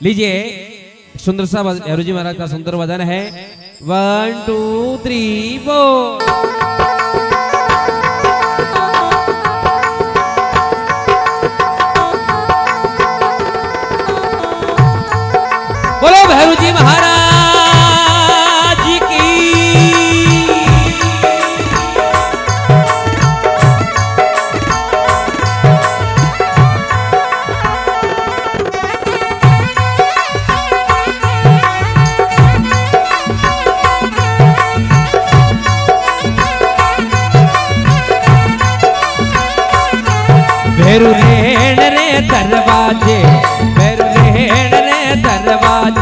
लीजिए, सुंदर सा भैरू जी महाराज का सुंदर वज़न है। वन टू थ्री फोर बोलो भैरू जी महाराज।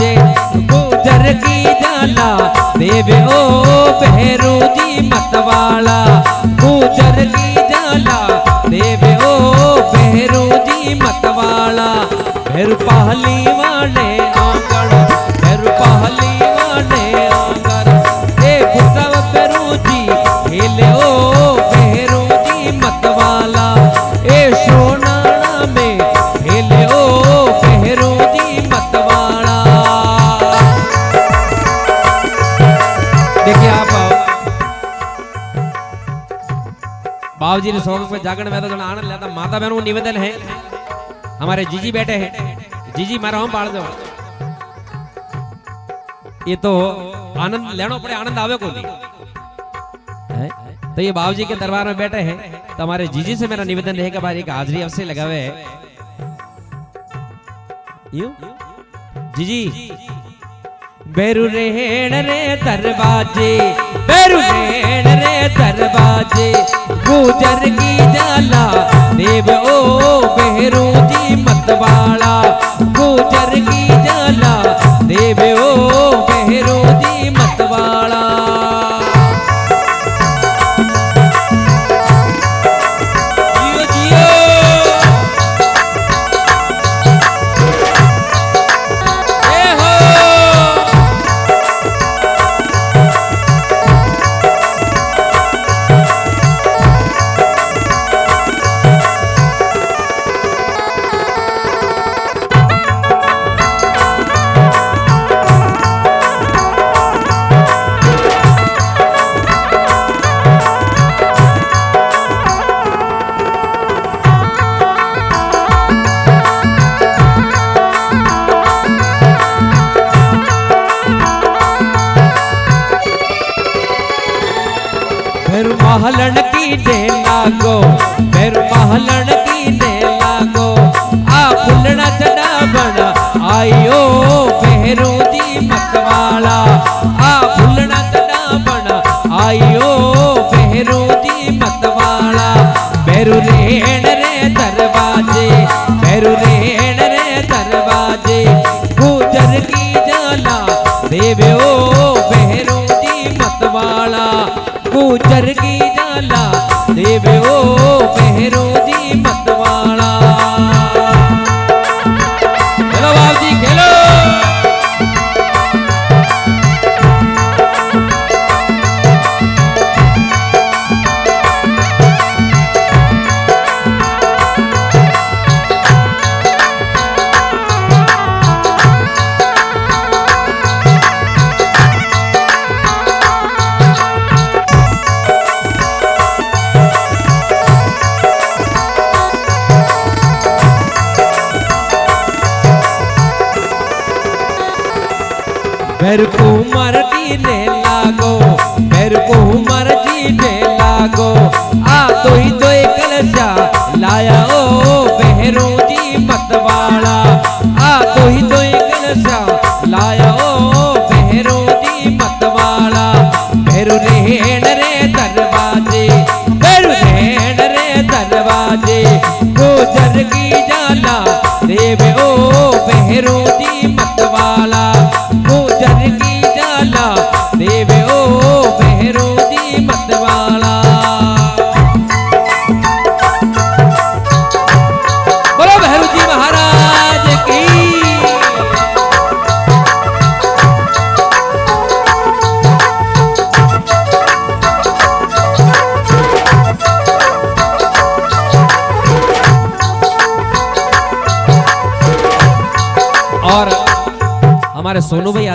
दरवाजे गुजर की जाला। देवे ओ भैरू जी मतवाला। गुजर की जाला। देवे ओ भैरू जी मतवाला। भैरू पहली बाबू जी ने सौगत में जागरण में तो जरा आनंद लेता। माता बहनों को निवेदन है, हमारे जीजी बैठे हैं। जीजी, मारा, हम पाड़ दो। ये तो आनंद, लेना पड़े, आनंद आवे को नहीं तो ये बाबू जी के दरबार में बैठे हैं। तो हमारे जीजी से मेरा निवेदन रहेगा भाई एक हाजरी अवश्य लगावे। यूँ? जीजी। बेरु रे दरवाजे बेरु रे दरवाजे गुजर की जाला। देव ओ बहरू जी मतवाला। गुजर की जाला। देव ओ महलन की दे लागो, फिर महलन की दे लागो। आ फुलना चढ़ा बना आयो बेरू जी मतवाला आ फुलना चढ़ा बना आयो बेरू जी मतवाला बेरू रेण रे दरवाजे बेरू रेण रे दरवाजे। गुजर की जाला, देवे ओ जी मतवाला गुजर की जाला देवे ओ मतवाला मेरे को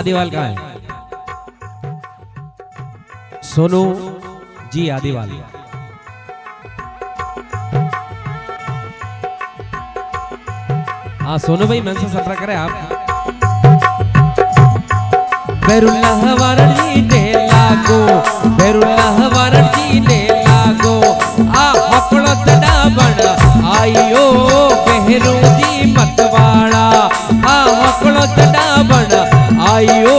आदिवाल का है। सोनू जी आदिवाल। हाँ सोनू भाई मन से सफ़र करे आप। आयो बहरू जी मतवाड़ा। आ हपड़ो आयो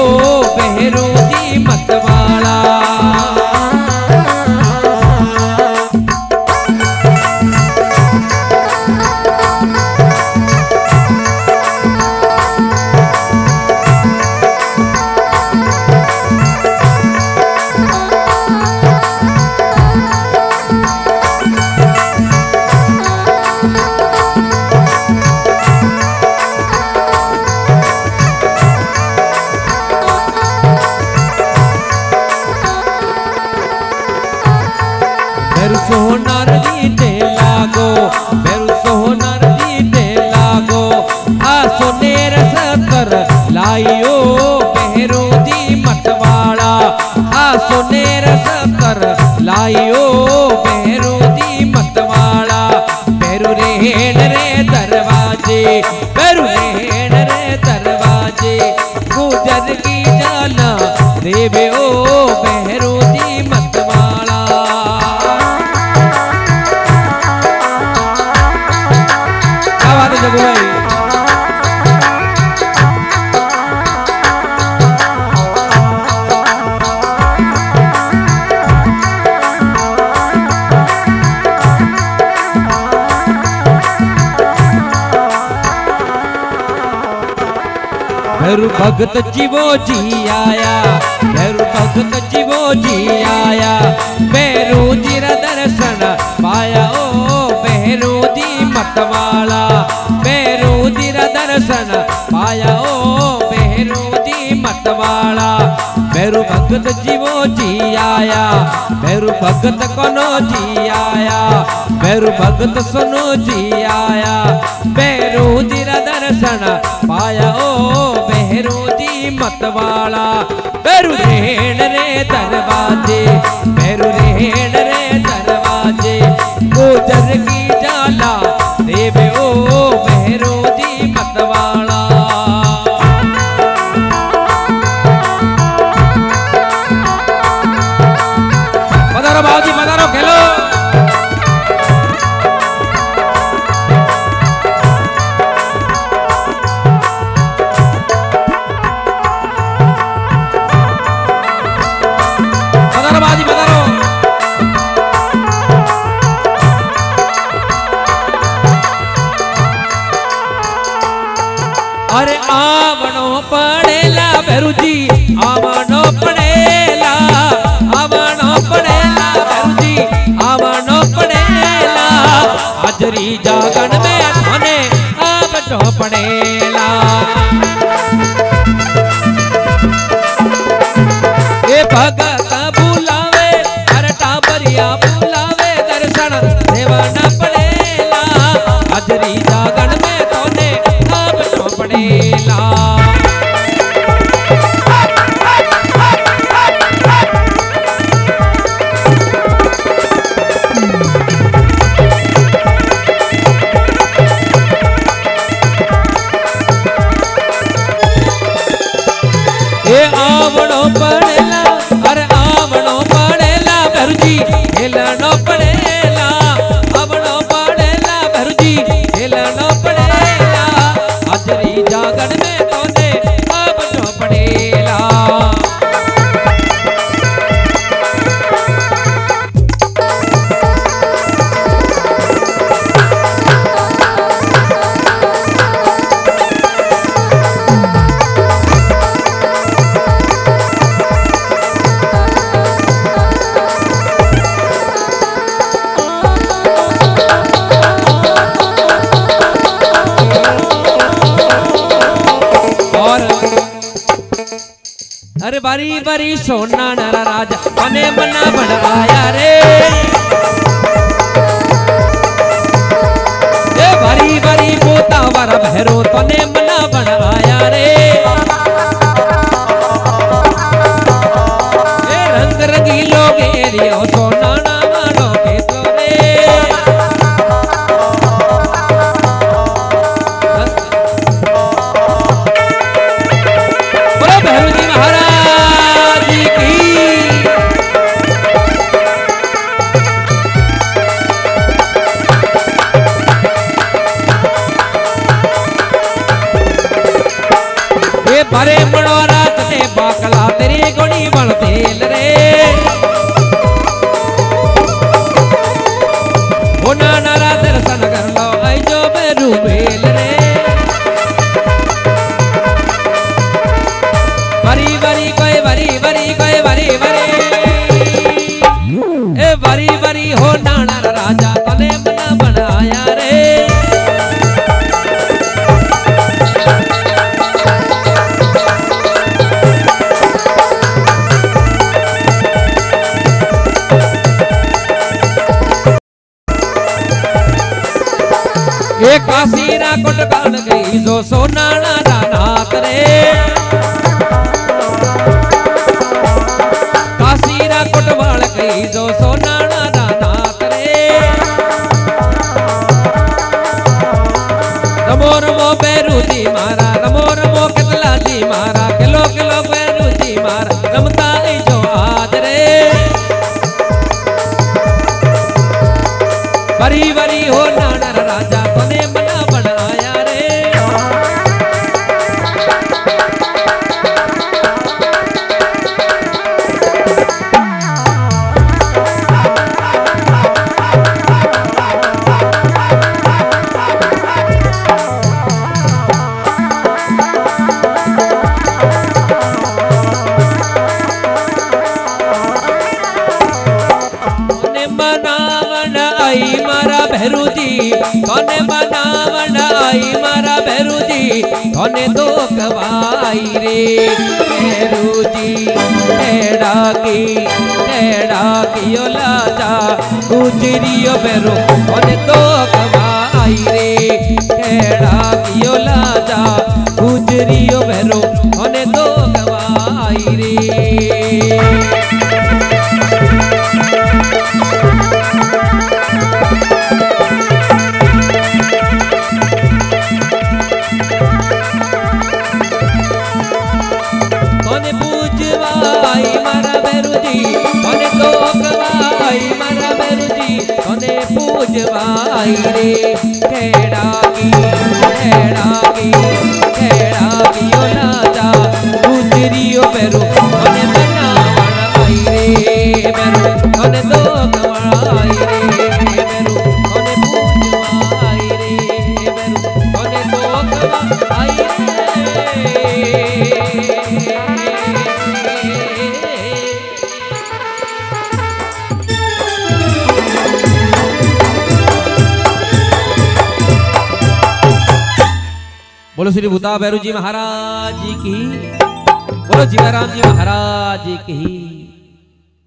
भैरु भगत जीवो जी आया, भैरु भगत जीवो जी आया। भैरू जी दर्शन पाया, ओ भैरू जी मतवाला। भैरू जी दर्शन पाया, ओ भैरू जी मतवाला। भैरु भगत जीवो जी आया, भैरु भगत कोनो जी आया। भैरु भगत सुनो जी आया, भैरू जी दर्शन पाया, ओ दरवाजे भैरू रे दरवाजे गोजर की जाला। पड़ेला बेरुजी अरे बारी बारी सोना नारा राजा, मने मना बनवाया रे। ए बारी बारी पोता वारा भैरो, तने मना बनवाया रे। ए रंग रंगीलो गेरियो sonar. होने दो गवाई रे। नेहरू जी टेढ़ा की टेढ़ा की लाजा गुजरियो बेरो होने दो गवाई रे। टेढ़ा की लाजा गुजरियो बेरो होने दो गवाई रे। પૂજવાય મારા બેરુજી કોને તોકવાય મારા બેરુજી કોને પૂજવાય રે ખેડાગી ખેડાગી ખેડાગી ઓ લાજા ગુજરીઓ બેરુ કોને બનાવણ આઈ રે બેરુ કોને તોકવાય રે બેરુ કોને પૂજવાય રે બેરુ કોને તોકવાય રે श्री भूता भैरू जी महाराज की। बोलो जीवाराम जी महाराज की।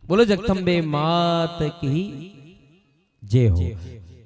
बोलो जगदम्बे मात की। जय हो।